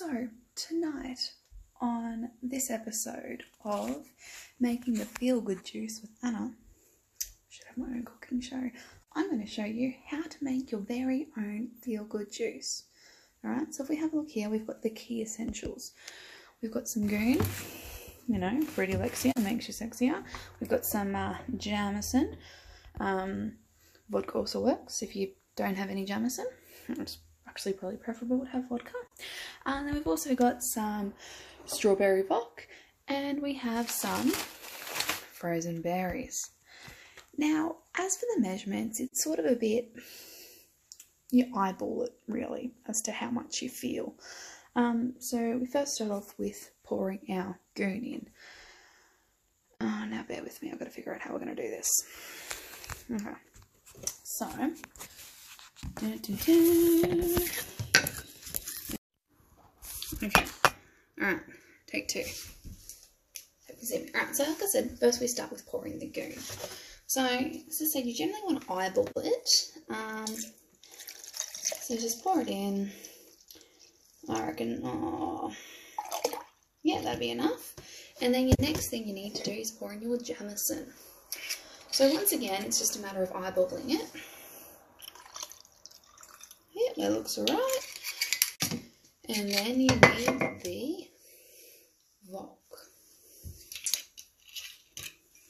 So, tonight on this episode of Making the Feel Good Juice with Anna, should have my own cooking show, I'm going to show you how to make your very own feel good juice. Alright, so if we have a look here, we've got the key essentials. We've got some goon, you know, Fruity Lexia, makes you sexier. We've got some uh, Jameson. Um, vodka also works if you don't have any Jameson. Actually probably preferable to have vodka. And then we've also got some strawberry vodka and we have some frozen berries. Now, as for the measurements, it's sort of a bit, you eyeball it really as to how much you feel. Um, so we first start off with pouring our goon in. Oh, now bear with me, I've got to figure out how we're going to do this. Okay, so, okay, alright, take two. Alright, so like I said, first we start with pouring the goon. So, as I said, you generally want to eyeball it. Um, so just pour it in. I reckon, oh, yeah, that'd be enough. And then your next thing you need to do is pour in your Jameson. So once again, it's just a matter of eyeballing it. That looks alright. And then you need the Vok.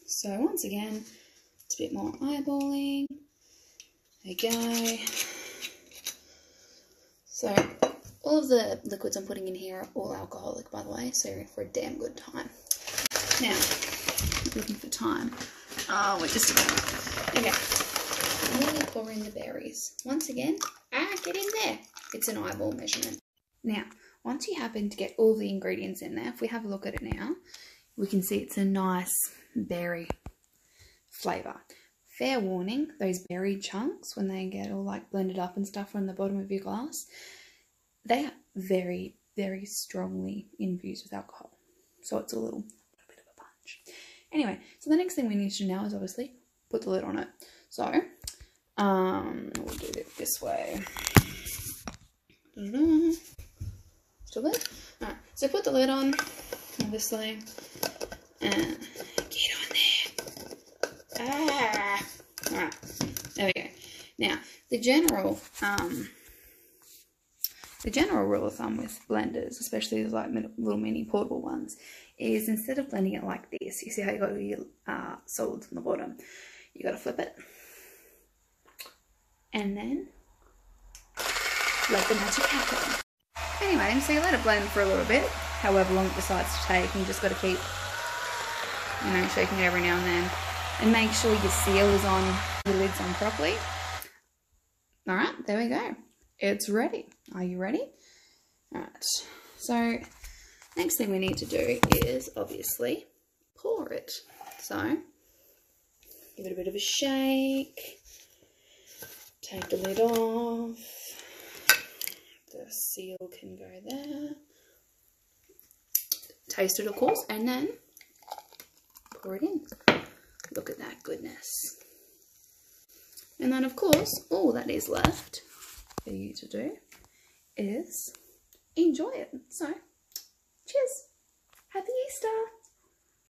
So once again, it's a bit more eyeballing. There you go. So all of the liquids I'm putting in here are all alcoholic, by the way, so for a damn good time. Now, looking for time. Oh, we're just about. Okay. You pour in the berries. Once again, ah, get in there. It's an eyeball measurement. Now, once you happen to get all the ingredients in there, if we have a look at it now, we can see it's a nice berry flavour. Fair warning, those berry chunks, when they get all like blended up and stuff on the bottom of your glass, they are very, very strongly infused with alcohol. So it's a little, little bit of a punch. Anyway, so the next thing we need to do now is obviously put the lid on it. So, um, we'll do it this way. Still there? Alright, so put the lid on, obviously, and get on there. Ah! Alright, there we go. Now, the general, um, the general rule of thumb with blenders, especially the like little mini portable ones, is instead of blending it like this, you see how you got your uh, solids on the bottom, you got to flip it, and then let the magic happen. Anyway, so you let it blend for a little bit, however long it decides to take, and you just got to keep, you know, shaking it every now and then, and make sure your seal is on, your lid's on properly. All right, there we go. It's ready. Are you ready? All right. So next thing we need to do is obviously pour it. So give it a bit of a shake. Take the lid off. The seal can go there. Taste it, of course, and then pour it in. Look at that goodness. And then, of course, all that is left for you to do is enjoy it. So, cheers. Happy Easter.